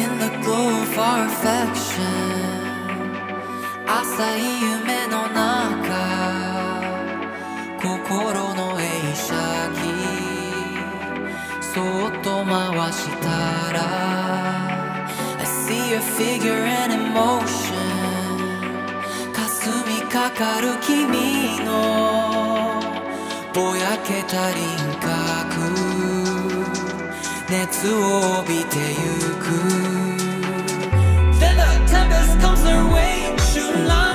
In the glow of our affection 浅い夢の中心の映写機そっと回したら I see your figure and emotion 霞みかかる君のぼやけた輪郭熱を帯びてゆく。Then the tempest comes their way to life